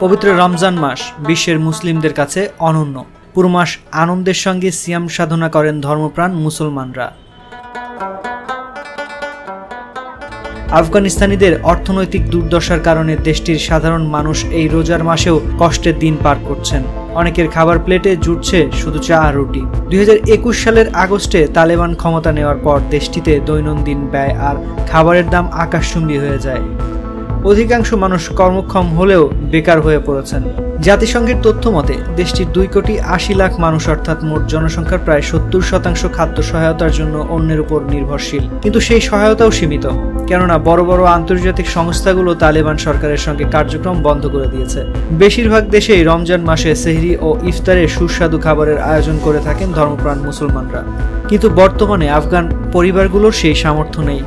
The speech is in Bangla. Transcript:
পবিত্র রমজান মাস বিশ্বের মুসলিমদের কাছে অনন্য। পুরো মাস আনন্দের সঙ্গে সিয়াম সাধনা করেন ধর্মপ্রাণ মুসলমানরা। আফগানিস্তানিদের অর্থনৈতিক দুর্দশার কারণে দেশটির সাধারণ মানুষ এই রোজার মাসেও কষ্টের দিন পার করছেন। অনেকের খাবার প্লেটে জুটছে শুধু চা আর রুটি। দুই হাজার একুশ সালের আগস্টে তালেবান ক্ষমতা নেওয়ার পর দেশটিতে দৈনন্দিন ব্যয় আর খাবারের দাম আকাশচুম্বী হয়ে যায়। অধিকাংশ মানুষ কর্মক্ষম হলেও বেকার হয়ে পড়েছেন। জাতিসংঘের তথ্য মতে, দেশটির দুই কোটি আশি লাখ মানুষ অর্থাৎ মোট জনসংখ্যার প্রায় সত্তর শতাংশ খাদ্য সহায়তার জন্য অন্যের উপর নির্ভরশীল। কিন্তু সেই সহায়তাও সীমিত, কেননা বড় বড় আন্তর্জাতিক সংস্থাগুলো তালেবান সরকারের সঙ্গে কার্যক্রম বন্ধ করে দিয়েছে। বেশিরভাগ দেশেই রমজান মাসে সেহরি ও ইফতারে সুস্বাদু খাবারের আয়োজন করে থাকেন ধর্মপ্রাণ মুসলমানরা। কিন্তু বর্তমানে আফগান পরিবারগুলোর সেই সামর্থ্য নেই।